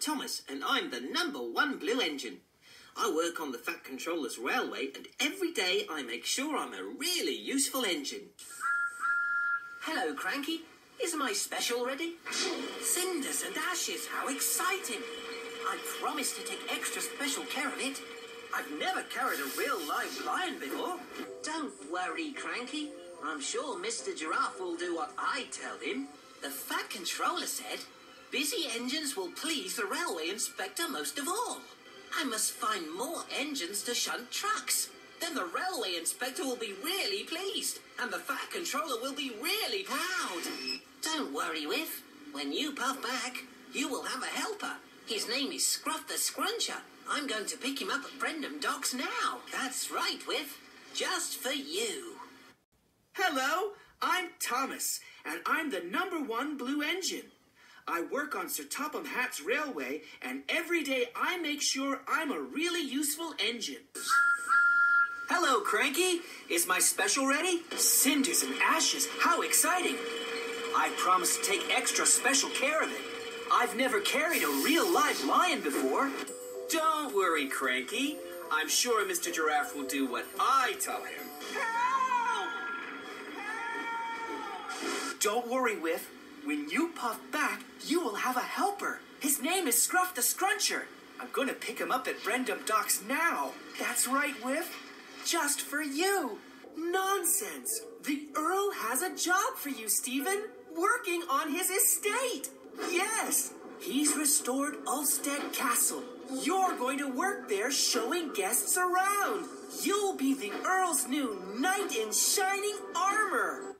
Thomas, and I'm the number one blue engine. I work on the Fat Controllers Railway, and every day I make sure I'm a really useful engine. Hello, Cranky. Is my special ready? Cinders and ashes, how exciting! I promise to take extra special care of it. I've never carried a real live lion before. Don't worry, Cranky. I'm sure Mr. Giraffe will do what I tell him. The Fat Controller said, busy engines will please the railway inspector most of all. I must find more engines to shunt trucks. Then the railway inspector will be really pleased, and the Fat Controller will be really proud. Don't worry, Whiff. When you puff back, you will have a helper. His name is Scruff the Scruncher. I'm going to pick him up at Brendam Docks now. That's right, Whiff. Just for you. Hello, I'm Thomas, and I'm the number one blue engine. I work on Sir Topham Hatt's railway, and every day I make sure I'm a really useful engine. Hello, Cranky. Is my special ready? Cinders and ashes, how exciting! I promise to take extra special care of it. I've never carried a real live lion before. Don't worry, Cranky. I'm sure Mr. Giraffe will do what I tell him. Don't worry, Whiff. When you puff back, you will have a helper. His name is Scruff the Scruncher. I'm to pick him up at Brendam Docks now. That's right, Whiff. Just for you. Nonsense! The Earl has a job for you, Stephen. Working on his estate. Yes, he's restored Ulfstead Castle. You're going to work there showing guests around. You'll be the Earl's new knight in shining armor.